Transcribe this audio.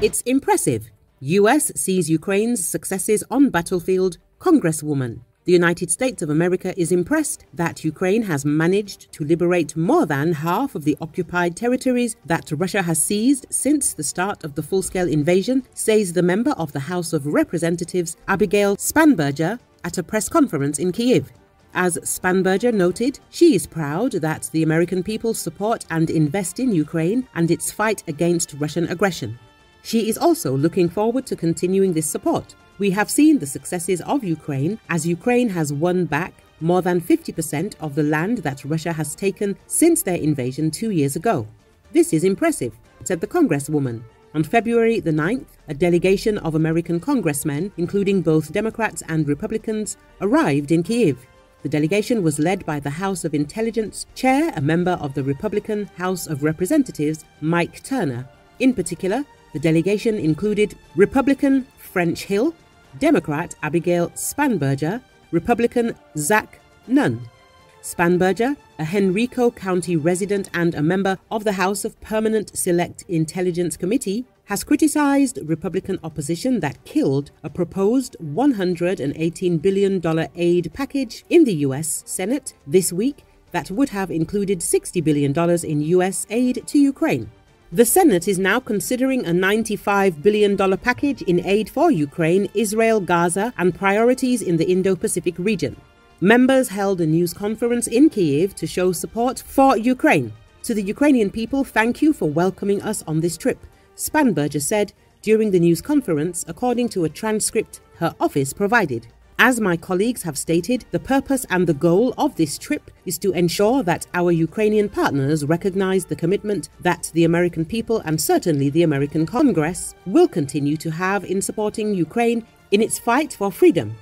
It's impressive. US sees Ukraine's successes on battlefield. Congresswoman. The United States of America is impressed that Ukraine has managed to liberate more than half of the occupied territories that Russia has seized since the start of the full-scale invasion, says the member of the House of Representatives Abigail Spanberger at a press conference in Kyiv. As Spanberger noted, she is proud that the American people support and invest in Ukraine and its fight against Russian aggression. She is also looking forward to continuing this support. We have seen the successes of Ukraine as Ukraine has won back more than 50% of the land that Russia has taken since their invasion two years ago. This is impressive, said the Congresswoman. On February the 9th, a delegation of American congressmen, including both Democrats and Republicans, arrived in Kyiv. The delegation was led by the House of Intelligence Chair, a member of the Republican House of Representatives, Mike Turner. In particular, the delegation included Republican French Hill, Democrat Abigail Spanberger, Republican Zach Nunn. Spanberger, a Henrico County resident and a member of the House of Permanent Select Intelligence Committee, has criticized Republican opposition that killed a proposed $118 billion aid package in the U.S. Senate this week that would have included $60 billion in U.S. aid to Ukraine. The Senate is now considering a $95 billion package in aid for Ukraine, Israel, Gaza, and priorities in the Indo Pacific region. Members held a news conference in Kyiv to show support for Ukraine. To the Ukrainian people, thank you for welcoming us on this trip, Spanberger said during the news conference, according to a transcript her office provided. As my colleagues have stated, the purpose and the goal of this trip is to ensure that our Ukrainian partners recognize the commitment that the American people and certainly the American Congress will continue to have in supporting Ukraine in its fight for freedom